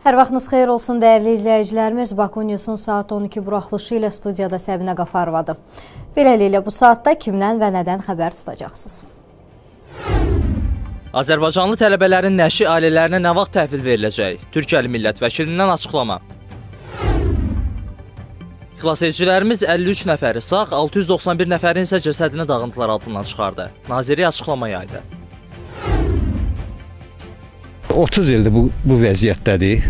Hər vaxtınız xeyir olsun dəyərli izləyicilərimiz. Baku Newsun saat 12 buraxılışı ilə studiyada Səbinə Qafarovadır. Beləliklə bu saatda kimdən və nədən xəbər tutacaqsınız? Azərbaycanlı tələbələrin nəşi ailələrinə nə vaxt təhvil veriləcək? Türkiyəli millət vəkilindən açıqlama. Xilasedicilərimiz 53 nəfəri sağ, 691 nəfərin isə cəsədini dağıntılar altından çıxardı. Nazirlik açıqlama yaydı. 30 ildir bu, bu vəziyyətdədir.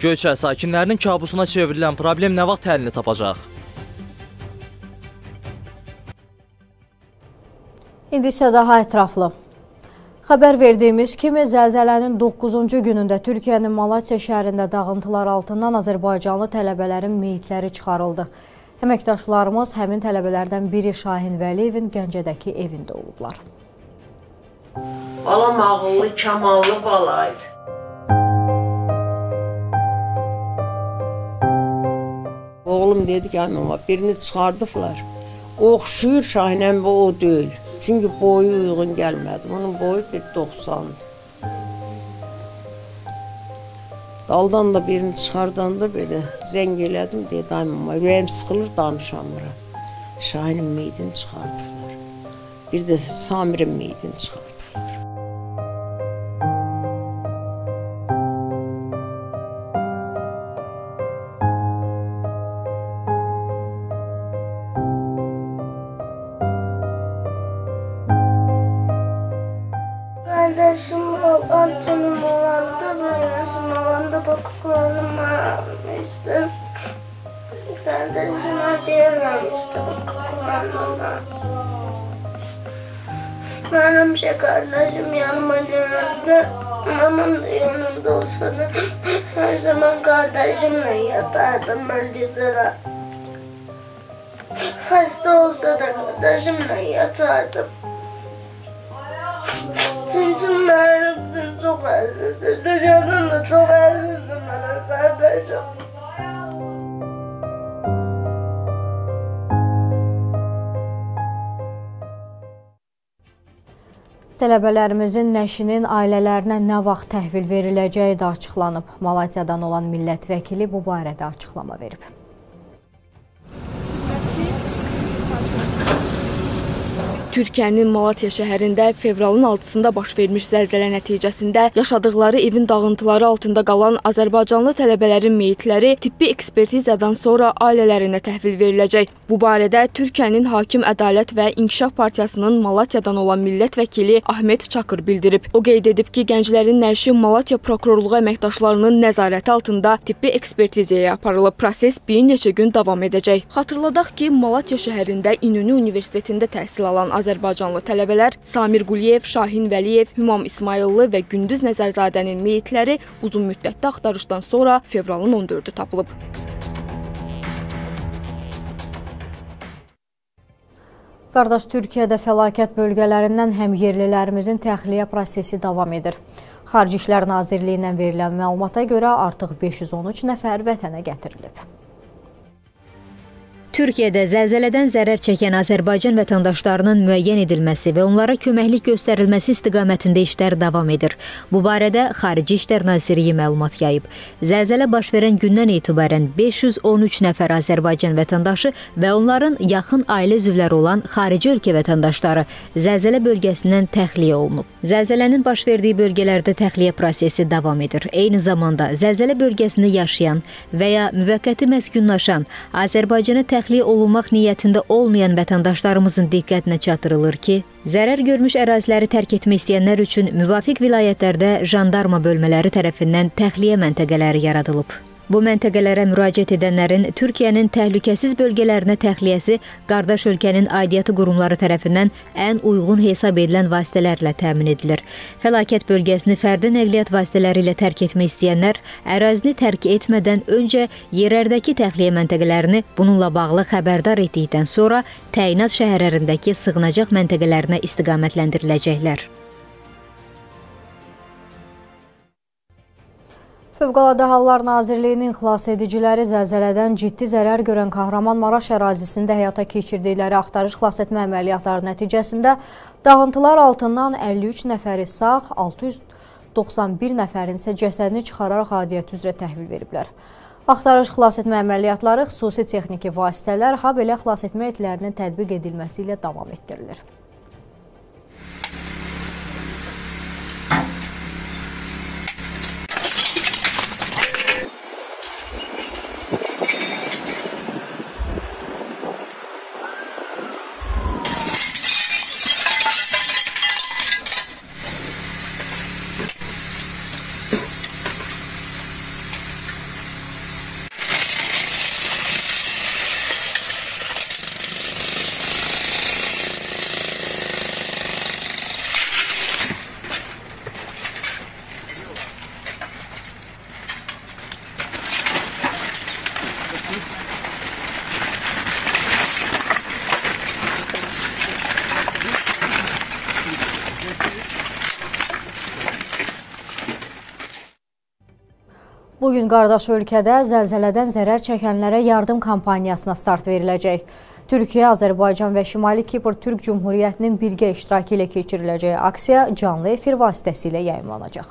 Göyçə sakinlərinin kabusuna çevrilən problem nə vaxt həllini tapacaq? İndi isə daha ətraflı. Xəbər verdiyimiz kimi zəlzələnin 9-cu günündə Türkiyənin Malatya şəhərində dağıntılar altından Azərbaycanlı tələbələrin meyitləri çıxarıldı. Əməkdaşlarımız həmin tələbələrdən biri Şahin Vəliyevin Gəncədəki evində olublar. Balam ağıllı, kamallı balaydı. Oğlum dedi ki, ay mama birini çıxardıblar. Oxşuyur Şahinəm və o deyil. Çünki boyu uyğun gəlmədi. Onun boyu 1.90-dır. Daldan da birini çıxardanda belə zəng elədim, dedi, ay mama, ürəyim sıxılır, danışamıram. Şahinin meydini çıxardıblar. Bir də Samirin meydini çıxardıblar. Kardeşim olan canım olan da yaşım olan da bakıklarımı almıştım. Kardeşim acıyamamıştı bakıklarıma. Benim şey kardeşim yanıma geldi. Mamam da yanımda olsa da her zaman kardeşimle yatardım ben cezara. Hasta olsa da kardeşimle yatardım. Ben çok özledim. Dünyanın da çok özledim bana kardeşim. Tələbələrimizin nəşinin ailələrinə nə vaxt təhvil veriləcəyi də açıqlanıb. Malatyadan olan millət vəkili bu barədə açıqlama verib. Türkiyənin Malatya şəhərində fevralın 6-sında baş vermiş zəlzələ nəticəsində yaşadıkları evin dağıntıları altında qalan Azərbaycanlı tələbələrin meyitləri tibbi ekspertizadan sonra ailələrinə təhvil veriləcək. Bu barədə Türkiyənin Hakim Ədalət və İnkişaf Partiyasının Malatyadan olan millət vəkili Ahmet Çakır bildirib. O qeyd edib ki, gənclərin nəşi Malatya prokurorluğu əməkdaşlarının nəzarəti altında tibbi ekspertizaya aparılıb. Proses bir neçə gün davam edəcək. Xatırladaq ki, Malatya şəhərində İnönü Universitetində təhsil alan Azərbaycanlı tələbələr Samir Quliyev, Şahin Vəliyev, Hümam İsmayıllı və Gündüz Nəzərzadənin meyitləri uzun müddətli axtarışdan sonra fevralın 14-ü tapılıb. Qardaş Türkiyədə fəlakət bölgələrindən həm yerlilərimizin təxliyə prosesi davam edir. Xarici İşlər Nazirliyindən verilən məlumata görə artıq 513 nəfər vətənə gətirilib. Türkiyədə zəlzələdən zərər çəkən Azərbaycan vətəndaşlarının müəyyən edilməsi və onlara köməklik göstərilməsi istiqamətində işlər davam edir. Bu barədə Xarici İşlər Nazirliyi məlumat yayıb. Zəlzələ baş verən gündən etibarən 513 nəfər Azərbaycan vətəndaşı və onların yaxın ailə üzvləri olan xarici ölkə vətəndaşları zəlzələ bölgəsindən təxliyə olunub. Zəlzələnin baş verdiyi bölgələrdə təxliyə prosesi davam edir. Eyni zamanda zəlzələ bölgəsində yaşayan və ya müvəqqəti məskunlaşan Azərbaycana təxliyə təxliyə olunmaq niyyətində olmayan vətəndaşlarımızın diqqətinə çatdırılır ki, zərər görmüş əraziləri tərk etmək istəyənlər üçün müvafiq vilayətlərdə jandarma bölmələri tərəfindən təxliyə məntəqələri yaradılıb. Bu məntəqələrə müraciət edənlərin Türkiyənin təhlükəsiz bölgələrinə təxliyəsi qardaş ölkənin aidiyyatı qurumları tərəfindən ən uyğun hesab edilən vasitələrlə təmin edilir. Fəlakət bölgəsini fərdi nəqliyyat vasitələri ilə tərk etmək istəyənlər ərazini tərk etmədən öncə yerlərdəki təxliyə məntəqələrini bununla bağlı xəbərdar etdikdən sonra təyinat şəhərlərindəki sığınacaq məntəqələrinə istiqamətləndiriləcəklər. Fövqəladə Hallar Nazirliyinin xilas ediciləri zəlzələdən ciddi zərər görən Kahramanmaraş ərazisində həyata keçirdikləri axtarış xilas etmə əməliyyatları nəticəsində dağıntılar altından 53 nəfəri sağ, 91 nəfərin isə cəsədini çıxararaq adiyyət üzrə təhvil veriblər. Axtarış xilas etmə əməliyyatları xüsusi texniki vasitələr, ha belə xilas etmə etlərinin tətbiq edilməsi ilə davam etdirilir. Bugün qardaş ölkədə zəlzələdən zərər çəkənlərə yardım kampaniyasına start veriləcək. Türkiyə, Azərbaycan və Şimali Kipr Türk Cumhuriyyətinin birgə iştirakı ilə keçiriləcəyi aksiya canlı efir vasitəsilə yayımlanacaq.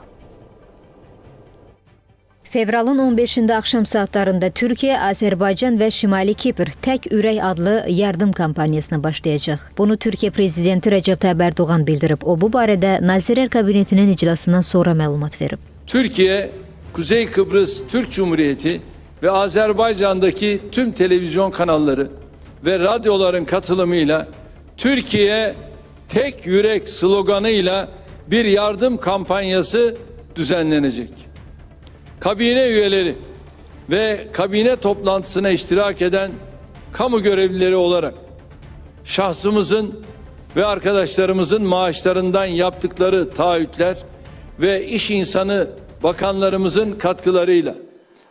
Fevralın 15-də axşam saatlarında Türkiyə, Azərbaycan və Şimali Kipr Tək Ürək adlı yardım kampaniyasına başlayacaq. Bunu Türkiyə prezidenti Rəcəb Tayyib Ərdoğan bildirib. O bu barədə Nazirlər Kabinetinin iclasından sonra məlumat verib. Türkiye Kuzey Kıbrıs Türk Cumhuriyeti ve Azerbaycan'daki tüm televizyon kanalları ve radyoların katılımıyla Türkiye tek yürek sloganıyla bir yardım kampanyası düzenlenecek. Kabine üyeleri ve kabine toplantısına iştirak eden kamu görevlileri olarak şahsımızın ve arkadaşlarımızın maaşlarından yaptıkları taahhütler ve iş insanı bakanlarımızın katkılarıyla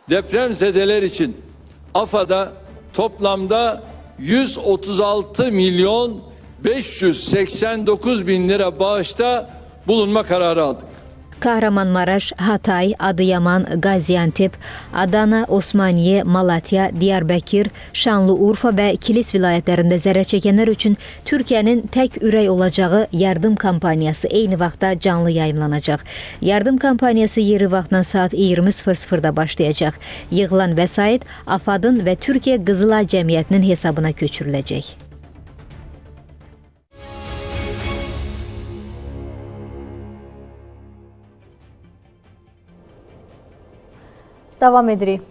depremzedeler için AFA'da toplamda 136 milyon 589 bin lira bağışta bulunma kararı aldık. Kahramanmaraş, Hatay, Adıyaman, Qaziantep, Adana, Osmaniye, Malatya, Diyarbəkir, Şanlıurfa və Kilis vilayətlərində zərər çəkənlər üçün Türkiyənin tək ürək olacağı yardım kampaniyası eyni vaxtda canlı yayımlanacaq. Yardım kampaniyası yeri vaxtdan saat 20:00-da başlayacaq. Yığılan vəsait AFAD-ın və Türkiyə Qızılay Cəmiyyətinin hesabına köçürüləcək. Davam edirik.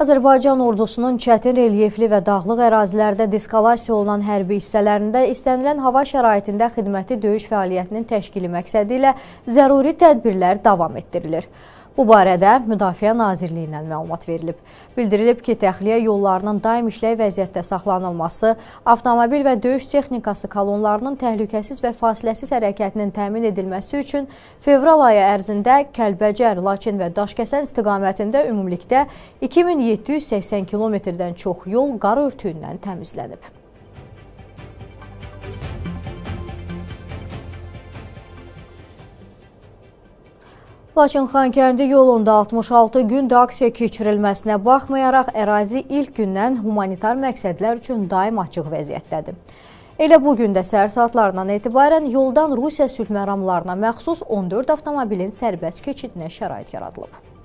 Azərbaycan ordusunun çətin relyefli və dağlıq ərazilərdə diskalasiya olunan hərbi hissələrində istənilən hava şəraitində xidməti döyüş fəaliyyətinin təşkili məqsədi ilə zəruri tədbirlər davam etdirilir. Bu barədə Müdafiə Nazirliyindən məlumat verilib. Bildirilib ki, təxliyə yollarının daim işləy vəziyyətdə saxlanılması, avtomobil və döyüş texnikası kolonlarının təhlükəsiz və fasiləsiz hərəkətinin təmin edilməsi üçün fevral ayı ərzində Kəlbəcər, Laçin və Daşkəsən istiqamətində ümumilikdə 2780 kilometrdən çox yol qar örtüyündən təmizlənib. Laçın-Xankəndi yolunda 66 gündə aksiya keçirilməsinə baxmayaraq ərazi ilk gündən humanitar məqsədlər üçün daim açıq vəziyyətdədir. Elə bu gün də səhər saatlarından etibarən yoldan Rusiya sülh məramlarına məxsus 14 avtomobilin sərbəst keçidinə şərait yaradılıb.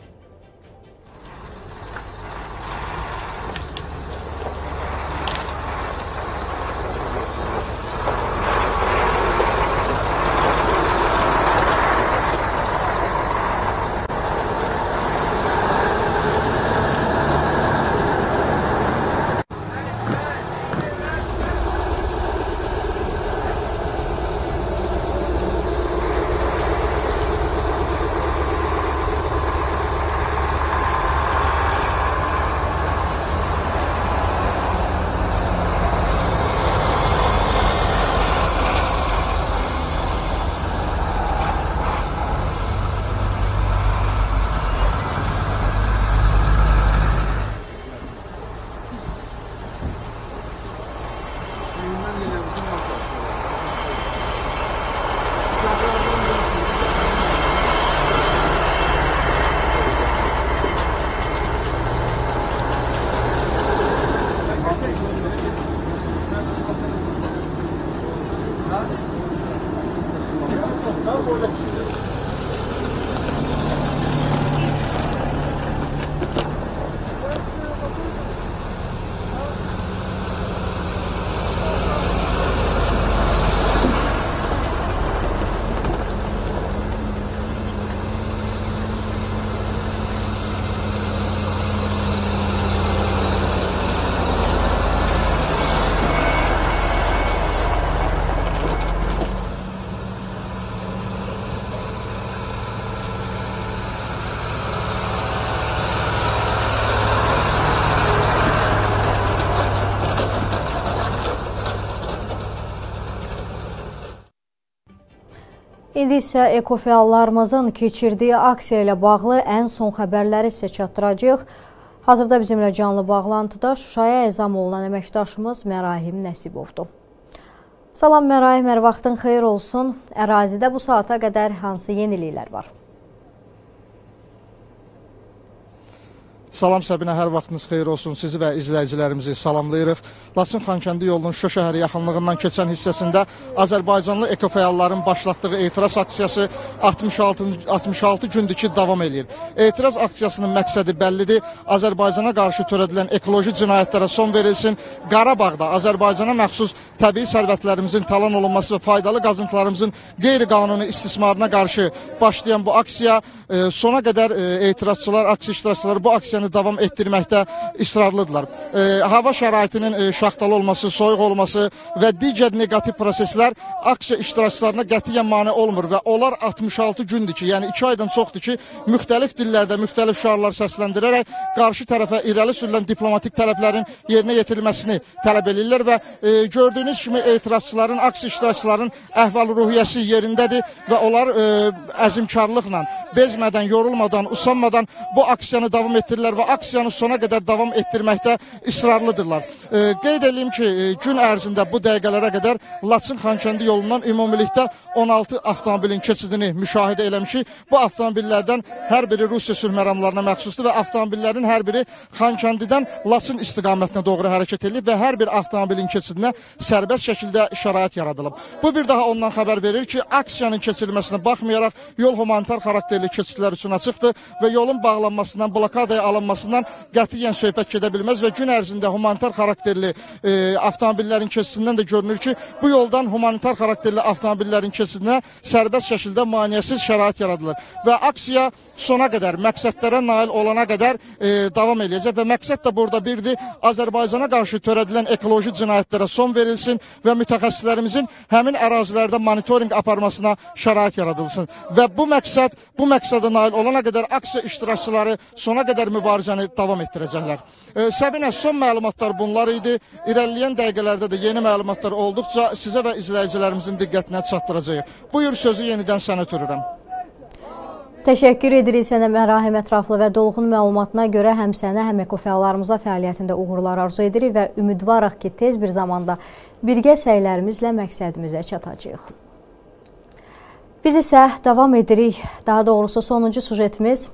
İndi isə ekofəallarımızın keçirdiyi aksiya ilə bağlı ən son xəbərləri sizə çatdıracağıq. Hazırda bizimlə canlı bağlantıda Şuşaya ezam olunan əməkdaşımız Mərahim Nəsibovdur. Salam Mərahim, hər vaxtın xeyir olsun. Ərazidə bu saata qədər hansı yeniliklər var? Salam Səbinə, hər vaxtınız xeyir olsun. Sizi və izləyicilərimizi salamlayırıq. Laçın Xankəndi yolunun Şuşa şəhəri yaxınlığından keçən hissəsində Azərbaycanlı ekofəalların başlatdığı etiraz aksiyası 66 66 gündür ki, davam eləyir. Etiraz aksiyasının məqsədi bəllidir. Azərbaycana qarşı törədilən ekoloji cinayətlərə son verilsin. Qarabağda Azərbaycana məxsus təbii sərvətlərimizin talan olunması və faydalı qazıntılarımızın qeyri-qanuni istismarına qarşı başlayan bu aksiya e, sona qədər e, etirazçılar, aksiya iştirakçıları bu aksiyanı davam etdirməkdə israrlıdırlar. E, hava şəraitinin e, şaxtalı olması, soyuq olması və digər neqativ proseslər aksiya iştirakçılarına qətiyyən mane olmur və onlar 66 gündür ki, yəni 2 aydan çoxdur ki, müxtəlif dillərdə müxtəlif şüarlar səsləndirərək qarşı tərəfə irəli sürülən diplomatik tələblərin yerinə yetirilməsini tələb edirlər və e, gördüyünüz kimi etirazçıların, aksiya iştirakçıların əhval-ruhiyyəsi yerindədir və onlar e, əzimkarlıqla, bezmədən, yorulmadan, usanmadan bu aksiyanı davam etdirirlər və aksiyanı sona qədər davam etdirməkdə israrlıdırlar. E, qeyd edeyim ki, e, gün ərzində bu dəqiqələrə qədər Laçın Xankəndi yolundan ümumilikdə 16 avtomobilin keçidini müşahidə eləmişik. Bu avtomobillərdən hər biri Rusiya sülh məramlarına məxsusdur və avtomobillərin hər biri Xankəndidən Laçın istiqamətinə doğru hərəkət edib və hər bir avtomobilin keçidinə sərbəst şəkildə şərait yaradılıb. Bu bir daha ondan xəbər verir ki, aksiyanın keçirilməsinə baxmayaraq yol humanitar xarakterli keçidlər üçün açıqdır və yolun bağlanmasından, blokadaya alınmasından qətiyyən söhbət gedə bilməz və gün ərzində humanitar xarakterli e, avtomobillərin keçidindən də görünür ki, bu yoldan humanitar xarakterli avtomobillərin keçidinə sərbəst şəkildə maneəsiz şərait yaradılır və aksiya sona qədər, məqsədlərə nail olana qədər e, davam eləyəcək və məqsəd də burada birdir, Azərbaycana qarşı törədilən ekoloji cinayətlərə son verilsin və mütəxəssislərimizin həmin ərazilərdə monitorinq aparmasına şərait yaradılsın və bu məqsəd, bu məqsədə nail olana qədər aksiya iştirakçıları sona qədər mübarizəni davam etdirəcəklər. E, Səbinə, son məlumatlar bunlar idi. İrəliləyən dəqiqələrdə də yeni məlumatlar olduqca sizə və izləyicilərimizin diqqətinə çatdıracağıq. Buyur sözü yenidən sənə ötürürəm. Təşəkkür edirik sənə Mərahim ətraflı və dolğun məlumatına görə həm sənə, həm ekofəallarımıza fəaliyyətində uğurlar arzu edirik və ümidvarıq ki, tez bir zamanda birgə səylərimizlə məqsədimizə çatacağıq. Biz isə davam edirik. Daha doğrusu sonuncu sujetimiz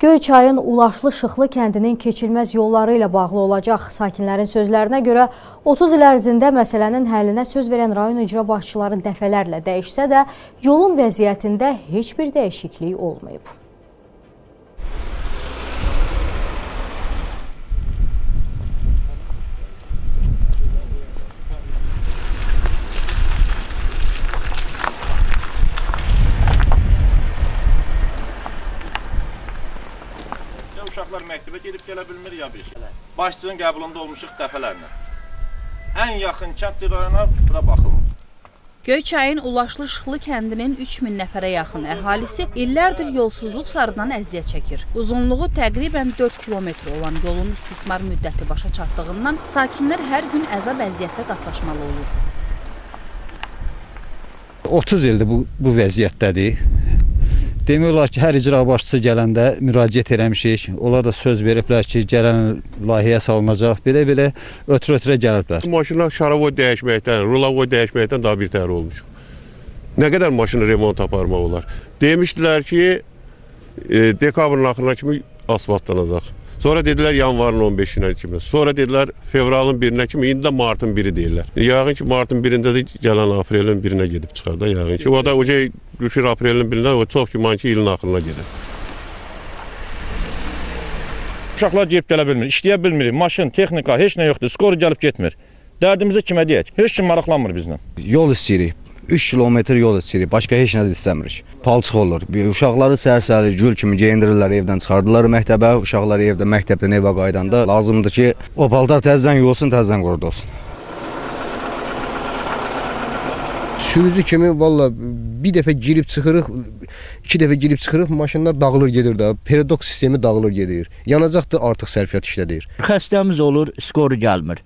Göyçayın Ulaşlı Şıxlı kəndinin keçilməz yolları ilə bağlı olacaq. Sakinlərin sözlərinə görə 30 il ərzində məsələnin həllinə söz verən rayon icra başçıları dəfələrlə dəyişsə də yolun vəziyyətində heç bir dəyişiklik olmayıb. uşaqlar gedib gələ bilmir ya bir şey. Başçının qəbulunda olmuşuq dəfələrlə. Ən yaxın kənd rayona bura baxılmır. Göyçayın Ulaşlı Şıxlı kəndinin 3000 nəfərə yaxın əhalisi illərdir yolsuzluq sarıdan əziyyət çəkir. Uzunluğu təqribən 4 kilometr olan yolun istismar müddəti başa çatdığından sakinlər hər gün əzab əziyyətlə qatlaşmalı olur. 30 ildir bu, bu vəziyyətdədir. Demək olar ki, hər icra başçısı gələndə müraciət eləmişik. Onlar da söz veriblər ki, gələn layihəyə salınacaq. Belə-belə ötürə-ötürə gəliblər. Maşınlar şaravoy dəyişməkdən, rulavoy dəyişməkdən daha bir təhər olmuş. Nə qədər maşını remont aparmaq olar? Demişdilər ki, e, dekabrın axırına kimi asfaltlanacaq. Sonra dedilər yanvarın 15-nə kimi. Sonra dedilər fevralın 1-nə kimi, indi də martın 1-i deyirlər. Yağın ki, martın 1-də də gələn aprelin 1-nə gedib çıxar da yağın ki. O da o düşür aprelin 1-nə, o çox güman ki, ilin axırına gedir. Uşaqlar gedib gələ bilmir, işləyə bilmir. Maşın, texnika, heç nə yoxdur. Skor gəlib getmir. Dərdimizi kimə deyək? Heç kim maraqlanmır bizlə. Yol istəyirik. 3 kilometr yol istəyirik. Başqa heç nə də istəmirik. Palçıq olur. Uşaqları səhər-səhər gül kimi geyindirirlər, evdən çıxardılar məktəbə. Uşaqlar evdə məktəbdən evə qayıdanda lazımdır ki, o paltar təzədən yuyulsun, təzədən qurudulsun. Sürücü kimi valla bir dəfə girib çıxırıq, iki dəfə girib çıxırıq, maşınlar dağılır gedir də. Perodok sistemi dağılır gedir. Yanacaq da artıq sərfiyyat işlədir. Xəstəmiz olur, skoru gəlmir.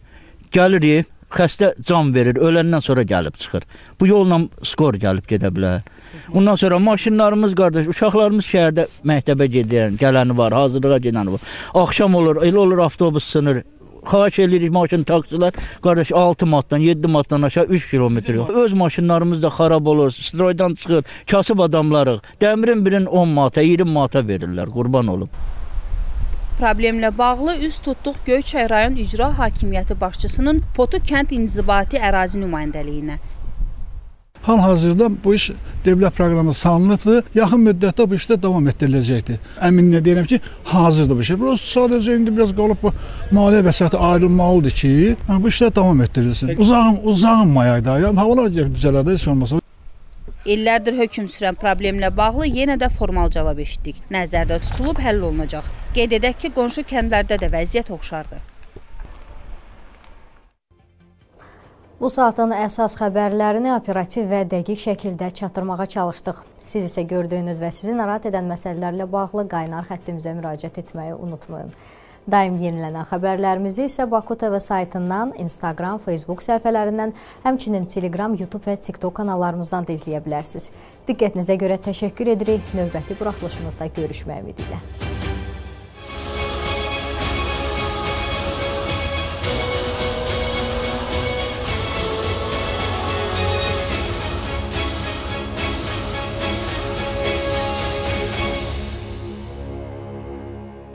Gəlirik, xəstə can verir, öləndən sonra gəlib çıxır. Bu yolla skor gəlib gedə bilər. Ondan sonra maşınlarımız qardaş, uşaqlarımız şəhərdə məktəbə gedən, gələni var, hazırlığa gedəni var. Axşam olur, elə olur avtobus sınır. Xahiş edirik maşın taksilər qardaş 6 manatdan 7 manatdan aşağı 3 kilometr yol. Öz maşınlarımız da xarab olur, stroydan çıxır, kasıb adamlarıq. Dəmirin birin 10 manata, 20 manata verirlər, qurban olum. Problemlə bağlı üz tutduq Göyçay rayon icra hakimiyyəti başçısının Potu kənd inzibati ərazi nümayəndəliyinə. Hal-hazırda bu iş dövlət proqramı salınıbdır. Yaxın müddətdə bu işdə davam etdiriləcəkdir. Əminlə deyirəm ki, hazırdır bu şey. Burası sadəcə indi biraz qalıb bu maliyyə vəsaiti ayrılmalıdır ki, yəni bu işlər davam etdirilsin. Uzağın uzağın mayayda, ya havalar düzələrdə heç olmasa İllərdir hökm sürən problemlə bağlı yenə də formal cavab eşitdik. Nəzərdə tutulub həll olunacaq. Qeyd edək ki, qonşu kəndlərdə də vəziyyət oxşardır. Bu saatın əsas xəbərlərini operativ və dəqiq şəkildə çatdırmağa çalışdıq. Siz isə gördüyünüz və sizi narahat edən məsələlərlə bağlı qaynar xəttimizə müraciət etməyi unutmayın. Daim yenilənən xəbərlərimizi isə Baku TV saytından, Instagram, Facebook səhifələrindən, həmçinin Telegram, YouTube və TikTok kanallarımızdan da izləyə bilərsiniz. Diqqətinizə görə təşəkkür edirik. Növbəti buraxılışımızda görüşmək ümidi ilə.